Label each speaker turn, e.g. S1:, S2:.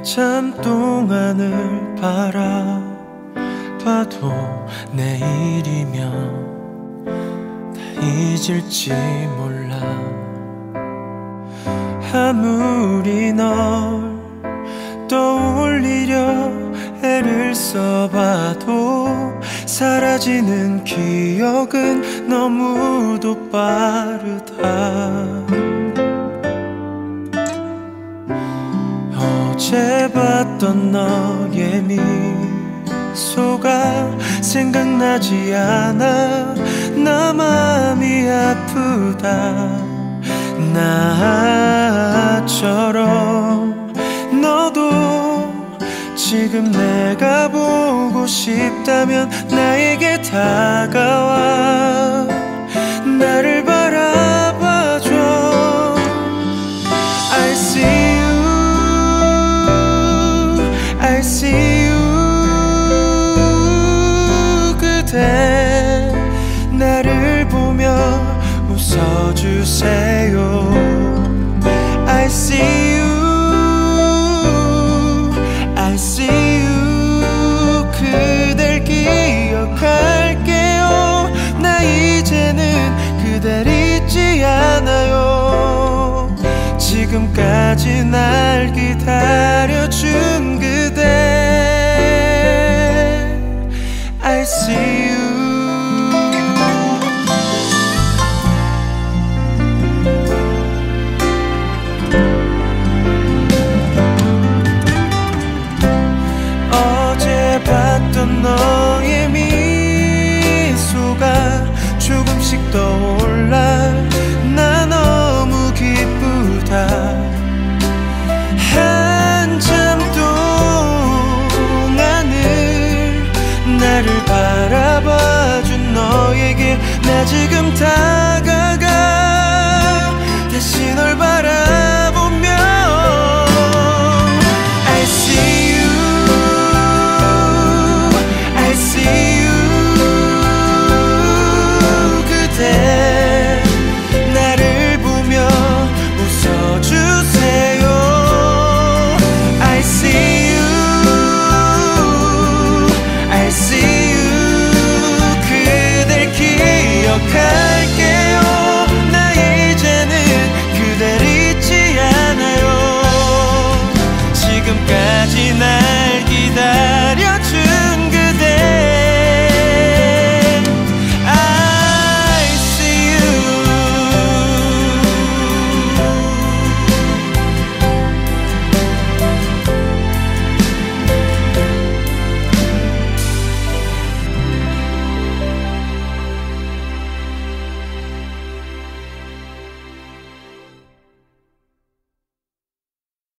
S1: 한참 동안을 바라봐도 내일이면 다 잊을지 몰라. 아무리 널 떠올리려 애를 써봐도 사라지는 기억은 너무도 빠르다 어제 봤던 너의 미소가 생각나지 않아. 나 마음이 아프다. 나처럼 너도 지금 내가 보고 싶다면 나에게 다가와 주세요. I see you. I see you. 그댈 기억할게요. 나 이제는 그댈 잊지 않아요. 지금까지 날 너의 미소가 조금씩 떠올라. 나 너무 기쁘다. 한참 동안을 나를 바라봐준 너에게 나 지금 다